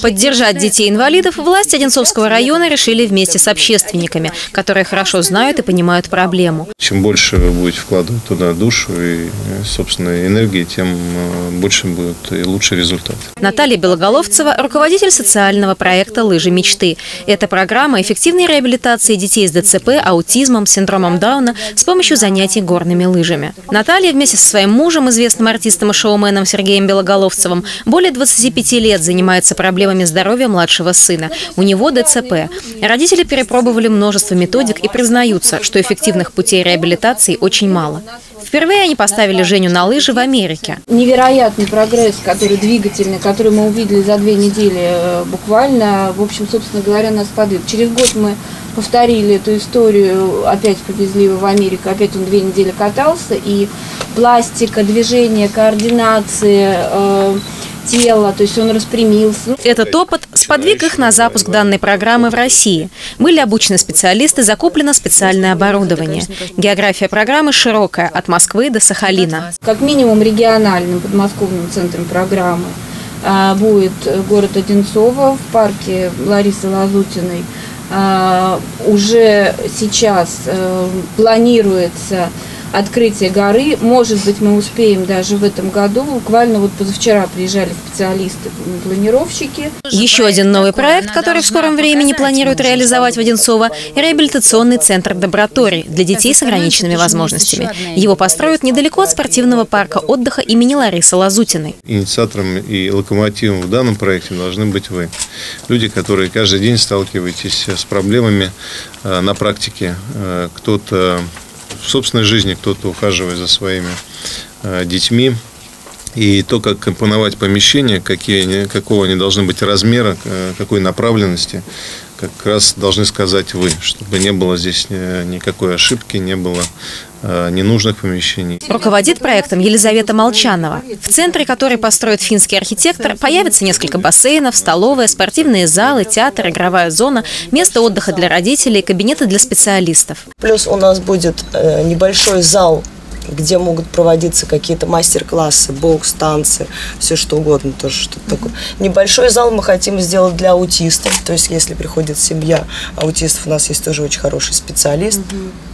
Поддержать детей-инвалидов власти Одинцовского района решили вместе с общественниками, которые хорошо знают и понимают проблему. Чем больше вы будете вкладывать туда душу и, собственно, энергии, тем э, больше будет и лучший результат. Наталья Белоголовцева – руководитель социального проекта «Лыжи мечты». Это программа эффективной реабилитации детей с ДЦП, аутизмом, синдромом Дауна с помощью занятий горными лыжами. Наталья вместе со своим мужем, известным артистом и шоуменом Сергеем Белоголовцевым, более 25 лет занимается занимается проблемами здоровья младшего сына. У него ДЦП. Родители перепробовали множество методик и признаются, что эффективных путей реабилитации очень мало. Впервые они поставили Женю на лыжи в Америке. Невероятный прогресс, который двигательный, который мы увидели за две недели э, буквально, в общем, собственно говоря, нас подвиг. Через год мы повторили эту историю, опять повезли его в Америку, опять он две недели катался, и пластика, движение, координация, э, тела, то есть он распрямился. Этот опыт сподвиг их на запуск данной программы в России. Были обучены специалисты, закуплено специальное оборудование. География программы широкая, от Москвы до Сахалина. Как минимум региональным подмосковным центром программы а, будет город Одинцово в парке Ларисы Лазутиной. А, уже сейчас э, планируется открытие горы. Может быть, мы успеем даже в этом году. Буквально вот позавчера приезжали специалисты, планировщики. Еще один новый проект, который в скором времени планируют реализовать в Одинцово – реабилитационный центр «Доброторий» для детей с ограниченными возможностями. Его построят недалеко от спортивного парка отдыха имени Ларисы Лазутиной. Инициатором и локомотивом в данном проекте должны быть вы. Люди, которые каждый день сталкиваетесь с проблемами э, на практике. Э, кто-то собственной жизни, кто-то ухаживает за своими э, детьми. И то, как компоновать помещения, какие, какого они должны быть размера, э, какой направленности, как раз должны сказать вы, чтобы не было здесь э, никакой ошибки, не было ненужных помещений. Руководит проектом Елизавета Молчанова. В центре, который построит финский архитектор, появится несколько бассейнов, столовая, спортивные залы, театр, игровая зона, место отдыха для родителей, кабинеты для специалистов. Плюс у нас будет небольшой зал где могут проводиться какие-то мастер-классы, бокс, танцы, все что угодно, тоже что-то такое. Небольшой зал мы хотим сделать для аутистов, то есть если приходит семья аутистов, у нас есть тоже очень хороший специалист.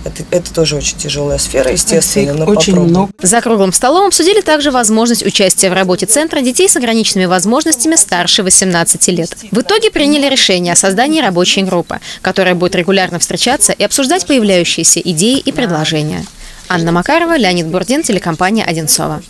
Это, это тоже очень тяжелая сфера, естественно, но очень попробуем. Много. За круглым столом обсудили также возможность участия в работе центра детей с ограниченными возможностями старше 18 лет. В итоге приняли решение о создании рабочей группы, которая будет регулярно встречаться и обсуждать появляющиеся идеи и предложения. Анна Макарова, Леонид Бурдин, телекомпания «Одинцова».